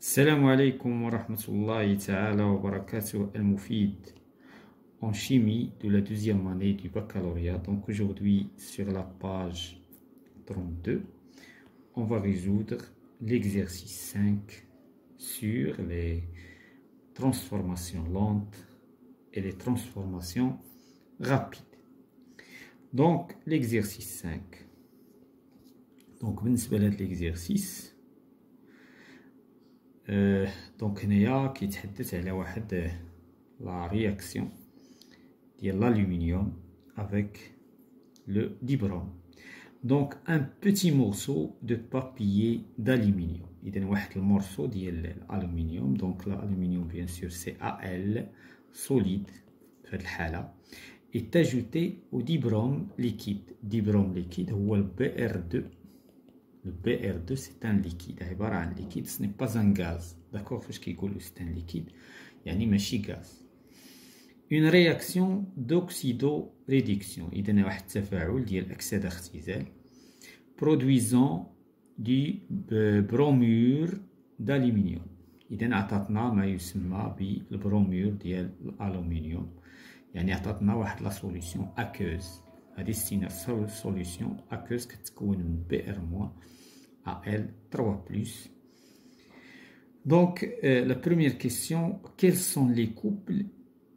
Salam alaikum wa rahmatullahi ta'ala wa barakatuh al-mufid en chimie de la deuxième année du baccalauréat. Donc aujourd'hui sur la page 32, on va résoudre l'exercice 5 sur les transformations lentes et les transformations rapides. Donc l'exercice 5. Donc, l'exercice دونك هنايا كيتحدث على واحد لا رياكسيون ديال l'aluminium avec le dibrom donc un petit morceau de papier d'aluminium اذا واحد المورسو ديال الالومنيوم دونك l'aluminium bien sûr c'est Al solide في هذه الحاله est ajouté au dibrom liquide dibrom liquide هو le BR2 Le BR2 c'est un liquide عبارة عن liquide ce n'est pas un gaz d'accord فاش كيقولوا c'est un liquide يعني ماشي gaz une réaction d'oxydoréduction إذا واحد التفاعل ديال أكسدة اختزال produisant du bromure d'aluminium إذا عطاتنا ما يسمى بالبرومور ديال الألومنيوم يعني عطاتنا واحد لا سوليسيون أكوز هذه ستينا سوليسيون أكوز كتكون من بي ار موان AL 3 plus. Donc, euh, la première question, quels sont les couples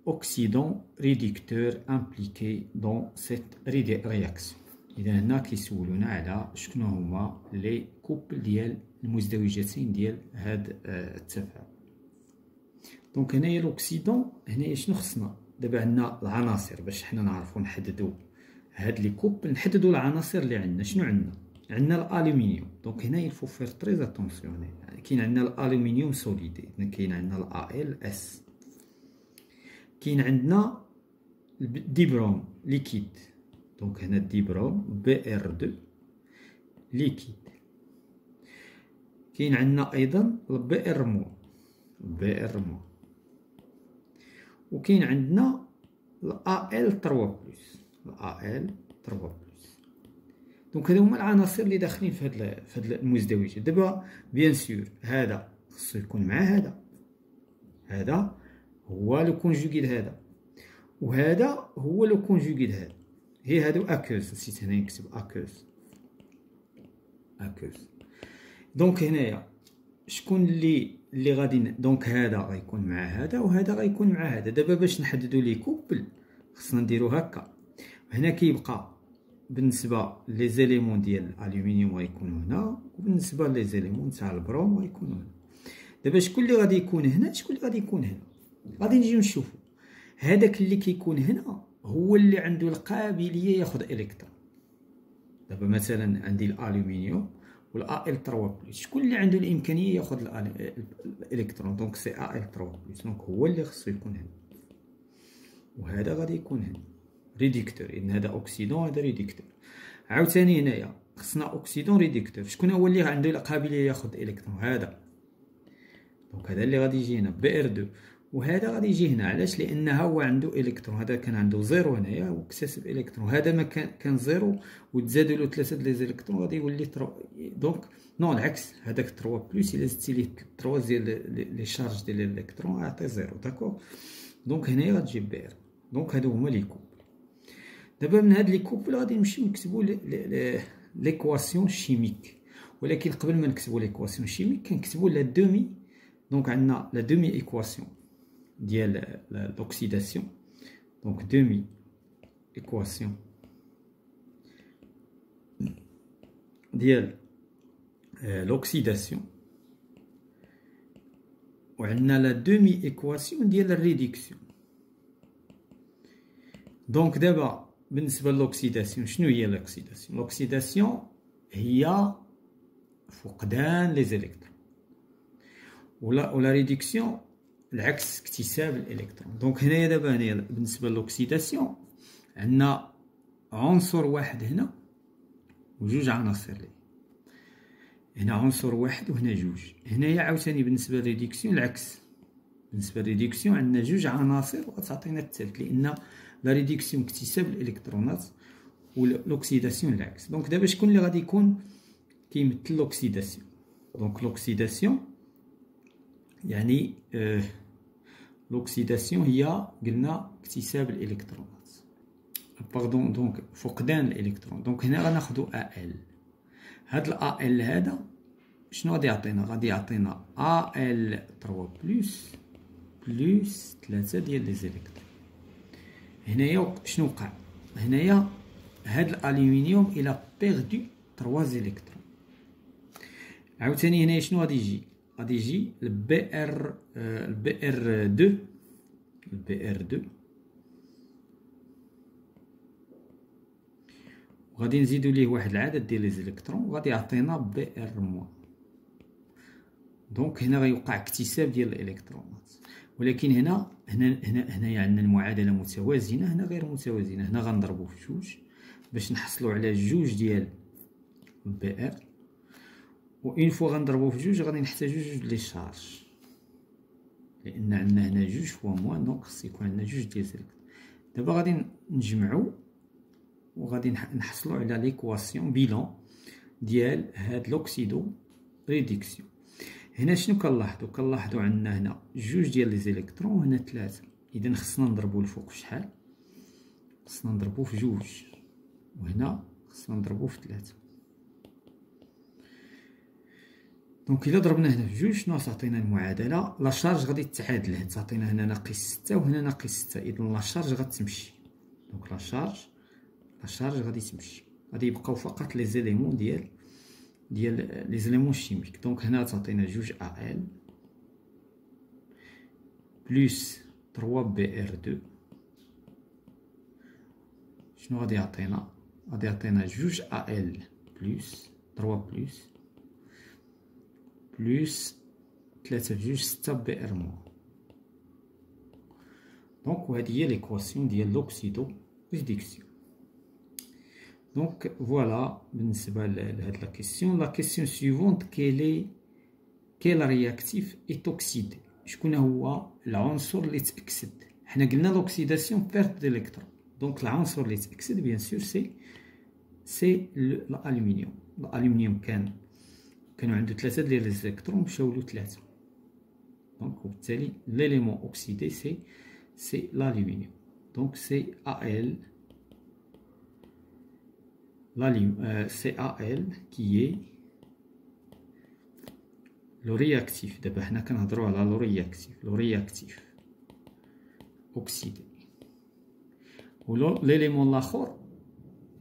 oxydants réducteurs impliqués dans cette réaction إذا هنا كيسولونا على شكون هما les couples ديال المزدوجتين ديال هاد التفاعل donc هنايا l'oxydant هنايا شنو خصنا دابا عندنا العناصر باش حنا نعرفو نحددو هاد les couples نحددو العناصر اللي عندنا شنو عندنا عندنا الألومنيوم. donc هنا il faut faire très attention كاين عندنا الألومنيوم solide اذا كاين عندنا ال Al s كاين عندنا ال dibrome liquide donc هنا ال dibrome Br 2 liquide كاين عندنا أيضا ال Br moins. Br moins. وكاين عندنا ال Al 3 plus ال Al 3 plus donc هادو هما العناصر اللي داخلين في هاد في هاد المزدوجات دابا bien sûr هذا خصو يكون مع هذا. هذا هو le conjugué هذا. وهذا هو le conjugué هذا. هي هادو aqueuse. نسيت هنا نكتب aqueuse. aqueuse. donc هنايا شكون اللي اللي غادي donc هذا غيكون مع هذا وهذا غيكون مع هذا. دابا باش نحددوا les couples خصنا نديرو هكا. هنا كيبقى بالنسبة les éléments ديال الألومنيوم غيكونوا هنا وبالنسبة les éléments تاع ال brome غيكونوا هنا. دابا شكون اللي غادي يكون هنا؟ شكون اللي غادي يكون هنا؟ غادي نجيو نشوفو. هذاك اللي كيكون هنا هو اللي عنده القابلية ياخذ إلكترون. دابا مثلا عندي الألومنيوم وال Al 3 plus شكون اللي عنده الإمكانية ياخذ ال électron؟ donc c'est Al 3 plus donc هو اللي خصو يكون هنا. وهذا غادي يكون هنا. réducteur اذا هذا oxydant هذا réducteur عاوتاني هنايا خصنا oxydant réducteur شكون هو اللي عنده القابليه ياخذ الكترون هذا donc هذا اللي غادي يجي هنا Br 2 وهذا غادي يجي هنا علاش لانها هو عنده الكترون هذا كان عنده زيرو هنايا واكتسب الكترون هذا ما كان كان زيرو وتزادوا له ثلاثة ديال les électrons غادي يولي trois donc non العكس هذاك 3 plus الا زدتي ليه 3 ديال les charges ديال الالكترون غيعطي زيرو d'accord donc هنايا غتجي Br donc هادو هما les couples دابا من هاد les couples غادي نمشيو نكتبو l'équation chimique ولكن قبل ما نكتبو l'équation chimique كنكتبو la demi donc عندنا la demi équation ديال l'oxydation donc demi équation ديال l'oxydation وعندنا la demi équation ديال ال réduction donc دابا بالنسبة ل l'oxydation شنو هي l'oxydation l'oxydation هي فقدان les électrons. ولا و la réduction العكس اكتساب ال électron. donc هنايا دابا هنايا بالنسبة ل l'oxydation عندنا عنصر واحد هنا وجوج عناصر لي. هنا عنصر واحد وهنا جوج. هنايا عاوتاني بالنسبة لل réduction العكس. بالنسبة لل réduction عندنا جوج عناصر وغتعطينا الثالث لأن la réduction اكتساب الالكترونات و l'oxydation العكس donc دابا شكون اللي غادي يكون كيمثل l'oxydation donc l'oxydation يعني آه l'oxydation هي قلنا اكتساب الالكترونات pardon donc فقدان ال électron donc هنا غناخدو Al هاد ال Al هذا شنو غادي يعطينا؟ غادي يعطينا Al 3 plus plus 3 ديال les électrons هنايا شنو وقع؟ هنايا هاد الألومنيوم il a perdu 3 électrons عاوتاني هنايا شنو غادي يجي؟ غادي يجي ال Br ال Br 2 ال Br 2 وغادي نزيدو ليه واحد العدد ديال les électrons وغادي يعطينا Br moins donc هنا غيوقع اكتساب ديال الإلكترونات. ولكن هنا هنا هنا هنايا عندنا المعادلة متوازنة هنا غير متوازنة. هنا غنضربو في جوج باش نحصلو على جوج ديال Br. و encore une fois غنضربو في جوج غادي نحتاجو جوج les charges. لأن عندنا هنا جوج fois moins donc خص يكون عندنا جوج ديال électrons دابا غادي نجمعو وغادي نحصلو على l'équation bilan ديال هاد l'oxydoréduction هنا شنو كنلاحظوا كنلاحظوا عندنا هنا جوج ديال les électrons وهنا ثلاثة إذا خصنا نضربوا الفوق شحال؟ خصنا نضربوا في جوج. وهنا خصنا نضربوا في ثلاثة donc إلا ضربنا هنا في جوج شنو تعطينا المعادلة؟ la charge غادي تتعادل تعطينا هنا ناقص ستة وهنا ناقص ستة. اذا la charge غتمشي donc la charge la charge غادي تمشي. غادي يبقاو فقط les éléments ديال ديال les éléments chimiques donc هنا تعطينا جوج Al plus 3 Br 2 شنو غادي يعطينا غادي يعطينا جوج Al plus 3 plus plus 3 في جوج 6 Br moins donc وهذه هي l'équation ديال l'oxydoréduction donc voilà بالنسبة لهاد la question la question suivante quel est quel réactif est oxydé شكون هو العنصر اللي تأكسد حنا قلنا l'oxydation perte d'électrons donc العنصر اللي تأكسد bien sûr c'est c'est الالومنيوم الالومنيوم كان كانوا عنده ثلاثة ديال les électrons مشاو له ثلاثة donc وبالتالي l'élément oxydé c'est c'est l'aluminium. Donc c'est Al euh, CAL qui est le réactif. دابا حنا كنهضروا على le réactif le réactif oxydé و l'élément الآخر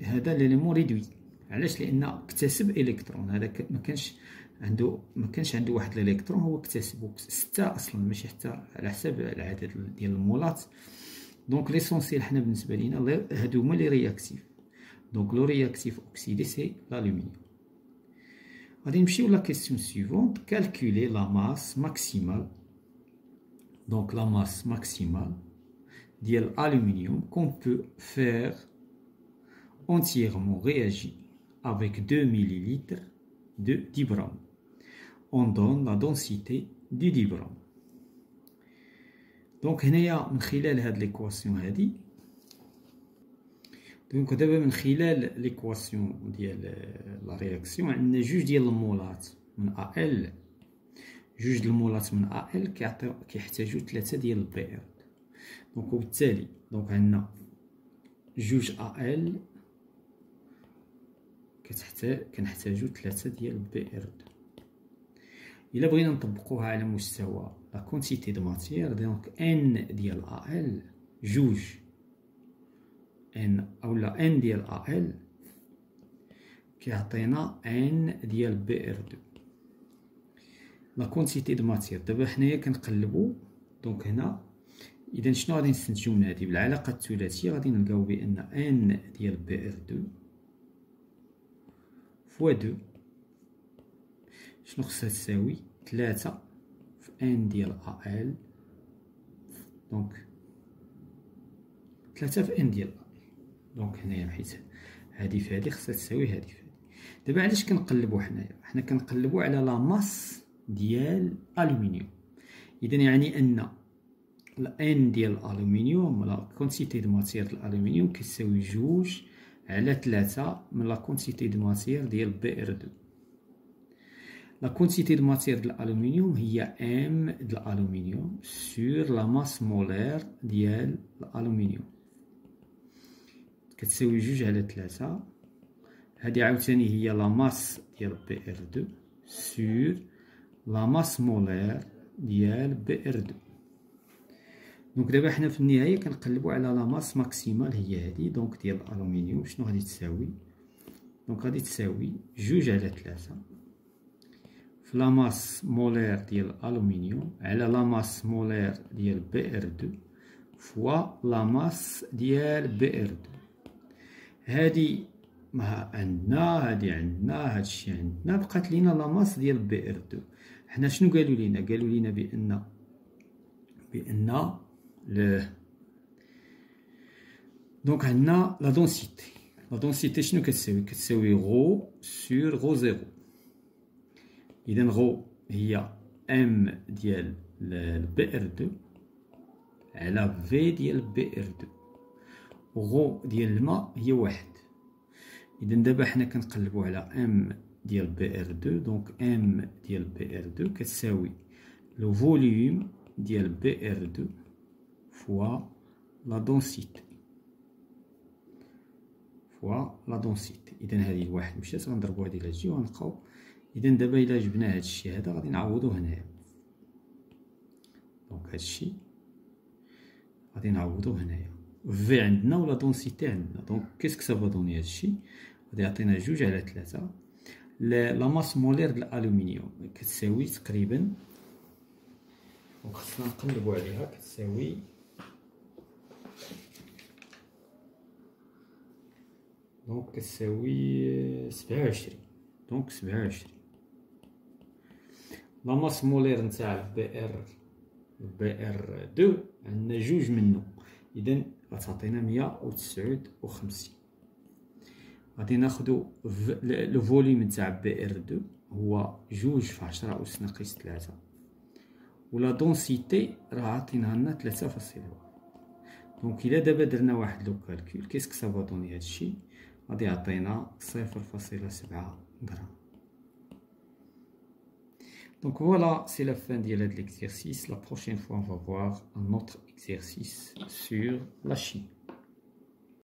هذا l'élément réduit علاش لأن اكتسب الكترون هذا ما كانش عنده ما كانش عنده واحد الالكترون هو اكتسبو ستة أصلا ماشي حتى على حساب العدد ديال المولات donc l'essentiel حنا بالنسبة لينا هادو هما les réactifs Donc le réactif oxydé, c'est l'aluminium. On va la question suivante. Calculer la masse maximale. Donc la masse maximale de l'aluminium qu'on peut faire entièrement réagir avec 2 ml de dibrome. On donne la densité du dibrome. Donc, y a l'équation donc دابا من خلال l'équation ديال la réaction عندنا جوج ديال المولات من Al جوج المولات من Al كيعطيو كيحتاجو ثلاثة ديال ال Br donc وبالتالي donc عندنا جوج Al كتحتاج كنحتاجو ثلاثة ديال ال Br إلا بغينا نطبقوها على مستوى la quantité de matière donc n ديال Al جوج. n اولا n ديال Al كيعطينا n ديال Br deux la quantité de matière دابا حنايا كنقلبو. donc هنا إذا شنو غادي نستنتجو من هادي؟ بالعلاقة الثلاثية غادي نلقاو بأن n ديال Br deux fois deux شنو خصها تساوي؟ تلاتة في n ديال Al donc تلاتة في n ديال donc هنايا حيت هادي في هادي خصها تساوي هادي في هادي. دابا علاش كنقلبو حنايا؟ حنا كنقلبو على la masse ديال الالومنيوم إذا يعني أن ال n ديال الالومنيوم la quantité de matière ديال الالومنيوم كيساوي جوج على ثلاثة من la quantité de matière ديال Br deux La quantité de matière de l'aluminium هي m de l'aluminium sur la masse molaire ديال l'aluminium كتساوي جوج على ثلاثة هادي عاوتاني هي la masse ديال Br deux sur la masse molaire ديال Br deux donc دابا حنا في النهاية كنقلبوا على la masse maximale هي هادي donc ديال الألومنيوم. شنو غادي تساوي؟ donc غادي تساوي جوج على ثلاثة في la masse molaire ديال الألومنيوم على la masse molaire ديال Br deux fois la masse ديال Br deux هادي ما عندنا هادي عندنا هادشي عندنا. بقات لينا la masse ديال Br deux حنا شنو قالوا لينا؟ قالوا لينا بأن بأن ل donc عندنا la densité la densité شنو كتساوي؟ كتساوي rho sur rho zéro اذا rho هي m ديال ال Br deux على V ديال Br deux rho ديال الماء هي واحد. إذا دابا حنا كنقلبوا على m ديال Br 2 donc m ديال Br 2 كتساوي le volume ديال Br 2 fois la densité fois la densité إذا هذه الواحد مشات غنضربوا هذه لهادشي وغنلقاو إذا دابا إلا جبنا هادشي هذا غادي نعوضوه هنايا. donc هادشي غادي نعوضوه هنايا. V عندنا و la densité عندنا؟ donc qu'est-ce que ça va donner هادشي غادي يعطينا جوج على ثلاثة. la masse molaire ديال الالومنيوم كتساوي تقريبا. donc خصنا نقلبو عليها. كتساوي donc كتساوي سبعة وعشرين. donc سبعة وعشرين. la masse molaire نتاع Br Br deux عندنا جوج منو. اذا غتعطينا مية وتسعود وخمسين غادي ناخدو le volume نتاع Br deux هو جوج في عشرة أس ناقص تلاتة و la densité راه عاطينها لنا تلاتة فاصل واحد donc إلا دابا درنا واحد le calcul qu'est-ce que ça va donner هادشي غادي يعطينا صفر فاصلة سبعة غرام Donc voilà, c'est la fin de l'exercice. La prochaine fois, on va exercice sur la chaîne.